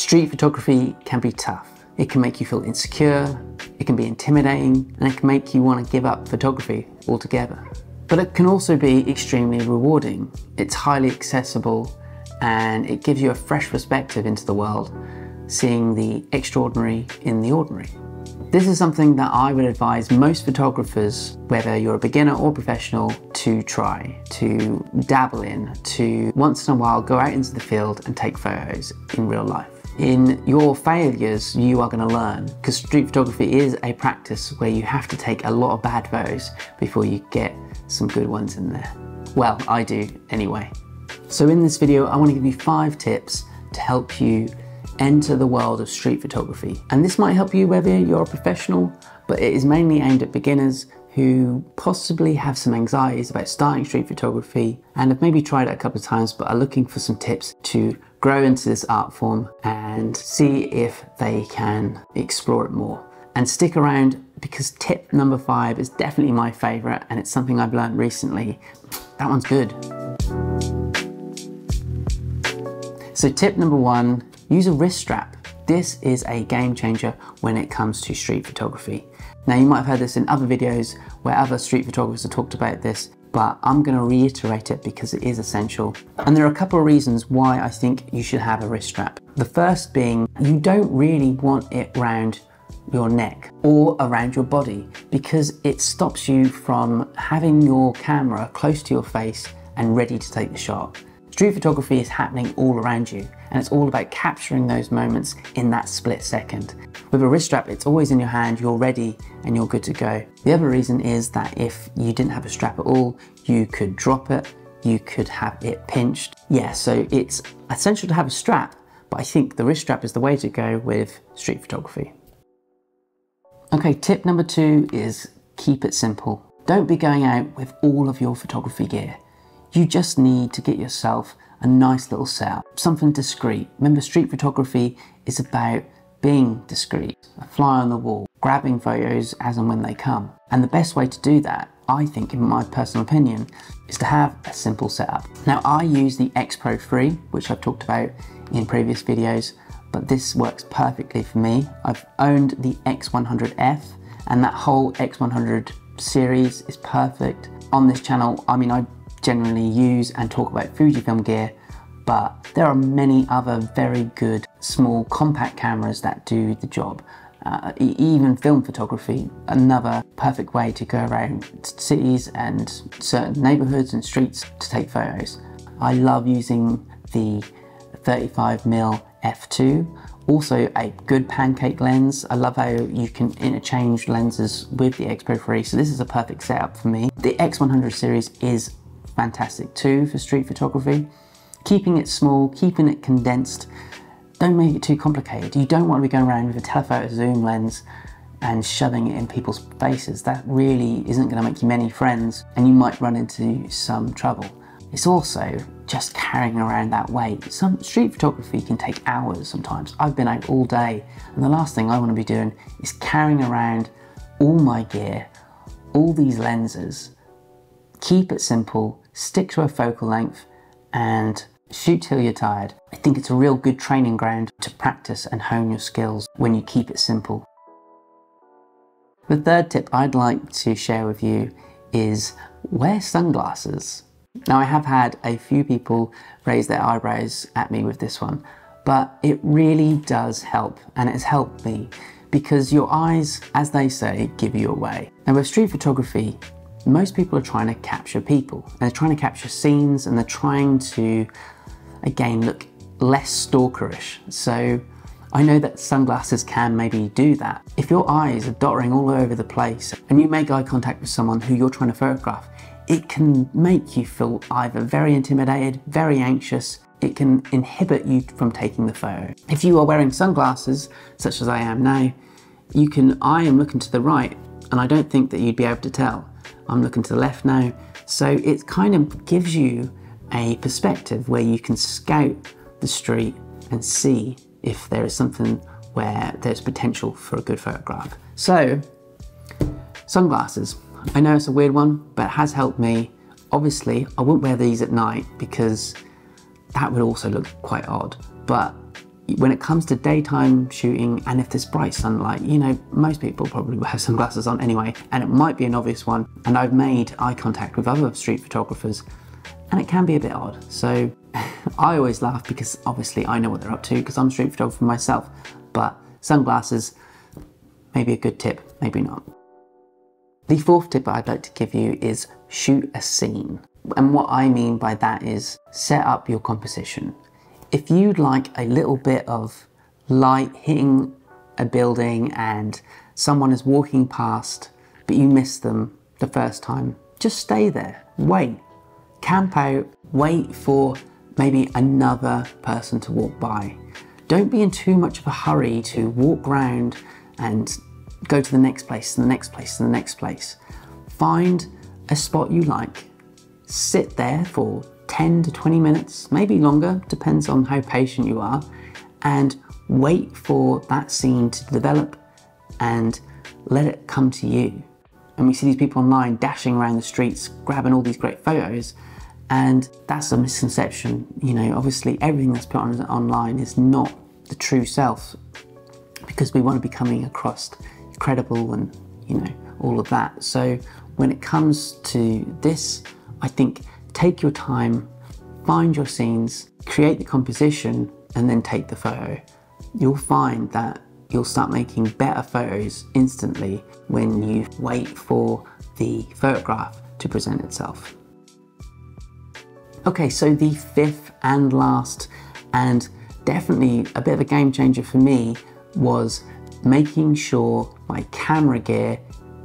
Street photography can be tough. It can make you feel insecure, it can be intimidating, and it can make you want to give up photography altogether. But it can also be extremely rewarding. It's highly accessible and it gives you a fresh perspective into the world, seeing the extraordinary in the ordinary. This is something that I would advise most photographers, whether you're a beginner or professional, to try, to dabble in, to once in a while go out into the field and take photos in real life. In your failures, you are going to learn because street photography is a practice where you have to take a lot of bad photos before you get some good ones in there. Well, I do anyway. So in this video, I want to give you five tips to help you enter the world of street photography. And this might help you whether you're a professional, but it is mainly aimed at beginners who possibly have some anxieties about starting street photography and have maybe tried it a couple of times but are looking for some tips to grow into this art form and see if they can explore it more. And stick around because tip number five is definitely my favorite and it's something I've learned recently. That one's good. So tip number one, use a wrist strap. This is a game changer when it comes to street photography. Now you might have heard this in other videos where other street photographers have talked about this, but I'm going to reiterate it because it is essential. And there are a couple of reasons why I think you should have a wrist strap. The first being you don't really want it round your neck or around your body because it stops you from having your camera close to your face and ready to take the shot. Street photography is happening all around you and it's all about capturing those moments in that split second. With a wrist strap, it's always in your hand, you're ready and you're good to go. The other reason is that if you didn't have a strap at all, you could drop it, you could have it pinched. Yeah, so it's essential to have a strap, but I think the wrist strap is the way to go with street photography. Okay, tip number two is keep it simple. Don't be going out with all of your photography gear. You just need to get yourself a nice little setup, something discreet. Remember, street photography is about being discreet, a fly on the wall, grabbing photos as and when they come. And the best way to do that, I think, in my personal opinion, is to have a simple setup. Now, I use the X Pro 3, which I've talked about in previous videos, but this works perfectly for me. I've owned the X100F, and that whole X100 series is perfect. On this channel, I mean, I generally use and talk about Fujifilm gear, but there are many other very good small compact cameras that do the job. Uh, even film photography, another perfect way to go around cities and certain neighborhoods and streets to take photos. I love using the 35mm f2 also a good pancake lens. I love how you can interchange lenses with the X Pro 3, so this is a perfect setup for me. The X100 series is fantastic too for street photography. Keeping it small, keeping it condensed, don't make it too complicated. You don't want to be going around with a telephoto zoom lens and shoving it in people's faces. That really isn't going to make you many friends and you might run into some trouble. It's also just carrying around that weight. Some street photography can take hours sometimes. I've been out all day and the last thing I want to be doing is carrying around all my gear, all these lenses. Keep it simple, stick to a focal length, and shoot till you're tired. I think it's a real good training ground to practice and hone your skills when you keep it simple. The third tip I'd like to share with you is wear sunglasses. Now I have had a few people raise their eyebrows at me with this one, but it really does help and it's helped me because your eyes, as they say, give you away. Now with street photography, most people are trying to capture people. They're trying to capture scenes and they're trying to, again, look less stalkerish. So I know that sunglasses can maybe do that. If your eyes are dottering all over the place and you make eye contact with someone who you're trying to photograph, it can make you feel either very intimidated, very anxious, it can inhibit you from taking the photo. If you are wearing sunglasses, such as I am now, you can, I am looking to the right and I don't think that you'd be able to tell. I'm looking to the left now. So it kind of gives you a perspective where you can scout the street and see if there is something where there's potential for a good photograph. So, sunglasses. I know it's a weird one, but it has helped me. Obviously, I wouldn't wear these at night because that would also look quite odd. But when it comes to daytime shooting and if there's bright sunlight, you know, most people probably will have sunglasses on anyway, and it might be an obvious one. And I've made eye contact with other street photographers and it can be a bit odd. So I always laugh because obviously I know what they're up to because I'm a street photographer myself, but sunglasses, maybe a good tip, maybe not. The fourth tip I'd like to give you is shoot a scene. And what I mean by that is set up your composition. If you'd like a little bit of light hitting a building and someone is walking past, but you miss them the first time, just stay there, wait, camp out, wait for maybe another person to walk by. Don't be in too much of a hurry to walk around and go to the next place, and the next place, and the next place. Find a spot you like, sit there for 10 to 20 minutes, maybe longer, depends on how patient you are, and wait for that scene to develop and let it come to you. And we see these people online dashing around the streets, grabbing all these great photos, and that's a misconception. You know, obviously, everything that's put on online is not the true self because we want to be coming across credible and, you know, all of that. So when it comes to this, I think take your time, find your scenes, create the composition, and then take the photo. You'll find that you'll start making better photos instantly when you wait for the photograph to present itself. Okay, so the fifth and last, and definitely a bit of a game changer for me, was making sure my camera gear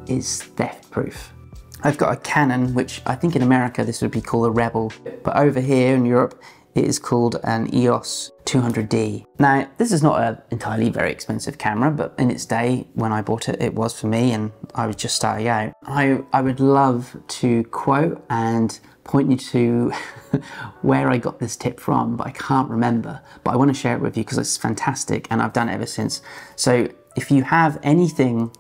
is theft proof. I've got a Canon, which I think in America this would be called a Rebel, but over here in Europe it is called an EOS 200D. Now, this is not an entirely very expensive camera, but in its day, when I bought it, it was for me and I was just starting out. I, I would love to quote and point you to where I got this tip from, but I can't remember. But I want to share it with you because it's fantastic and I've done it ever since. So if you have anything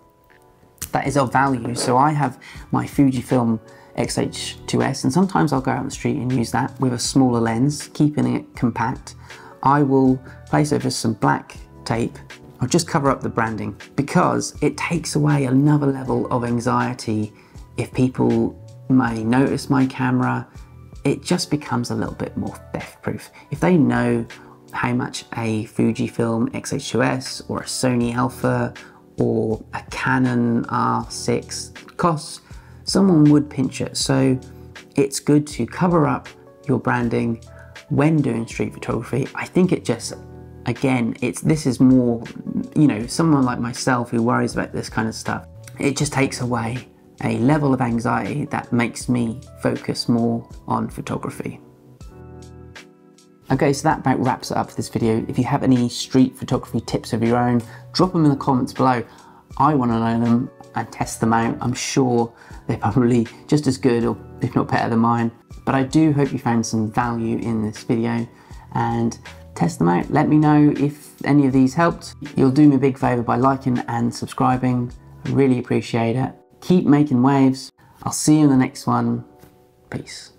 that is of value, so I have my Fujifilm X-H2S and sometimes I'll go out on the street and use that with a smaller lens, keeping it compact. I will place over some black tape I'll just cover up the branding because it takes away another level of anxiety if people may notice my camera, it just becomes a little bit more theft proof. If they know how much a Fujifilm X-H2S or a Sony Alpha or a Canon R6 costs, someone would pinch it. So it's good to cover up your branding when doing street photography. I think it just, again, it's this is more, you know, someone like myself who worries about this kind of stuff. It just takes away a level of anxiety that makes me focus more on photography. Okay, so that about wraps it up for this video. If you have any street photography tips of your own, drop them in the comments below. I want to know them and test them out. I'm sure they're probably just as good or if not better than mine. But I do hope you found some value in this video and test them out. Let me know if any of these helped. You'll do me a big favor by liking and subscribing. I really appreciate it. Keep making waves. I'll see you in the next one. Peace.